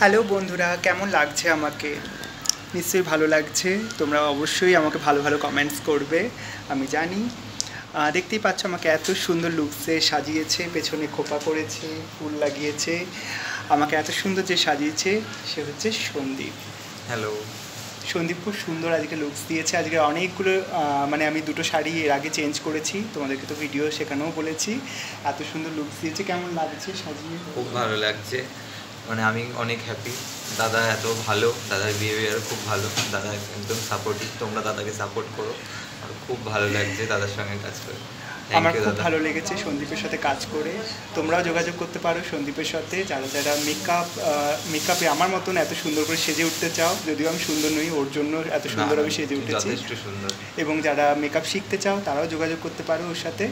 Hello বন্ধুরা কেমন লাগছে আমাকে? নিশ্চয়ই ভালো লাগছে। তোমরা অবশ্যই আমাকে ভালো ভালো কমেন্টস করবে আমি জানি। দেখতেই পাচ্ছ আমাকে এত সুন্দর লুকসে সাজিয়েছে পেছনে খোপা করেছে ফুল লাগিয়েছে। আমাকে এত সুন্দর যে সাজিয়েছে সে হচ্ছে সন্দীপ। হ্যালো। সন্দীপ খুব সুন্দর আজকে লুকস দিয়েছে। আজকে অনেকগুলো মানে আমি দুটো শাড়ি এর আগে চেঞ্জ করেছি তোমাদেরকে তো ভিডিও সেখানেও বলেছি। এত সুন্দর লুকস দিয়েছে কেমন লাগছে সাজিয়ে? খুব ভালো লাগছে। মানে আমি অনেক হ্যাপি দাদা এত ভালো, দাদার বিহেভিয়ার খুব ভালো। দাদা একদম সাপোর্টিভ তোমরা দাদাকে সাপোর্ট করো। আর খুব ভালো লাগছে দাদার সঙ্গে কাজ করে। আমার খুব ভালো লেগেছে সন্দীপের সাথে কাজ করে। তোমরাও যোগাযোগ করতে পারো সন্দীপের সাথে যারা যারা মেকআপ মেকআপে আমার মতন এত সুন্দর করে সেজে উঠতে চাও যদিও আমি সুন্দর নই ওর জন্য এত সুন্দর আমি সেজে উঠেছি। এবং যারা মেকআপ শিখতে চাও তারাও যোগাযোগ করতে পারো ওর সাথে।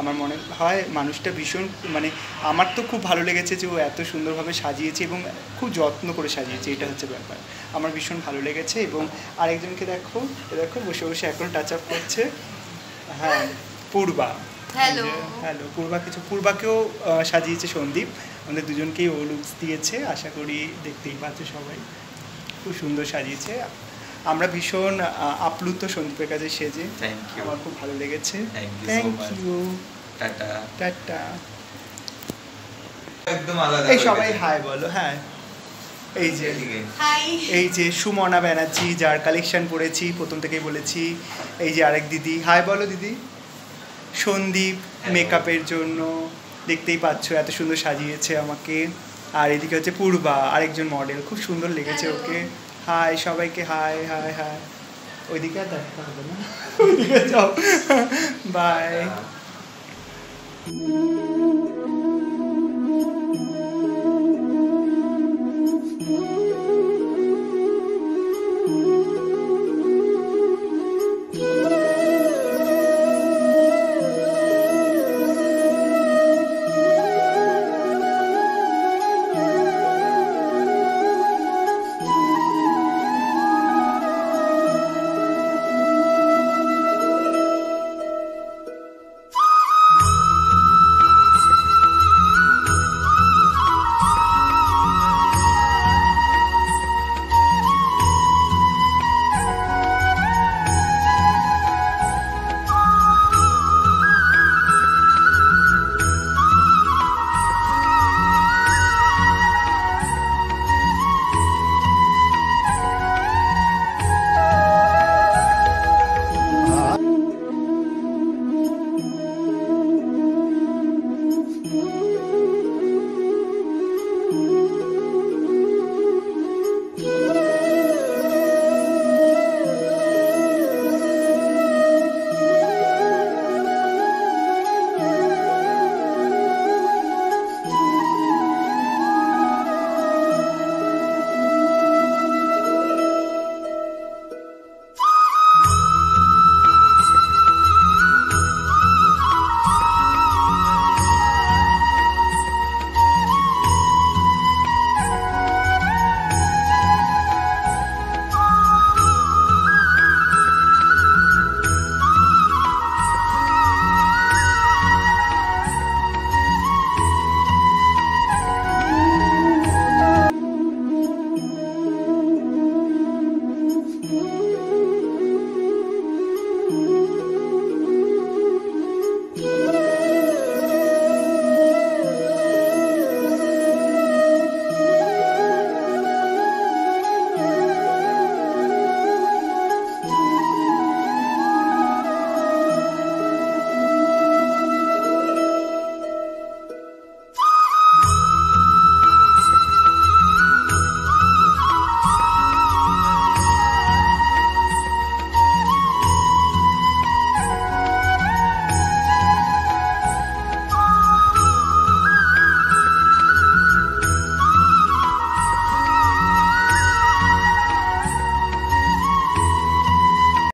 আমার মনে হয় মানুষটা ভীষণ মানে আমার তো খুব ভালো লেগেছে যে ও এত সুন্দরভাবে সাজিয়েছে এবং খুব যত্ন করে সাজিয়েছে এটা হচ্ছে ব্যাপার। আমার ভীষণ ভালো লেগেছে এবং আরেকজনকে দেখো দেখো বসে বসে এখন টাচ আপ করছে। হ্যাঁ। পূর্বা। Hello. হ্যালো পূর্বা কিছু পূর্বাকেও সাজিয়েছে সন্দীপ। আমাদের দুজনকেই ও লুকস দিয়েছে আশা করি দেখতেই পাচ্ছে সবাই। খুব সুন্দর সাজিয়েছে। আমরা ভীষণ আপ্লুত সন্দীপের কাছে সেজে। থ্যাংক ইউ আমার খুব ভালো লেগেছে। Thank you tata. টাটা। একদম আলাদা এই সবাই। হাই বলো হ্যাঁ। এই যে এই যে সুমনা ব্যানার্জি যার কালেকশন পড়েছি প্রথম থেকেই বলেছি। এই যে আরেক দিদি। হাই বলো দিদি। সন্দীপ মেকআপের জন্য দেখতেই পাচ্ছ এত সুন্দর সাজিয়েছে আমাকে। আর এদিকে হচ্ছে পূর্বা আরেকজন মডেল খুব সুন্দর লেগেছে ওকে। হাই সবাইকে হাই হাই হাই ওইদিকে আর দেখা হবে না? ওইদিকে যাও বাই।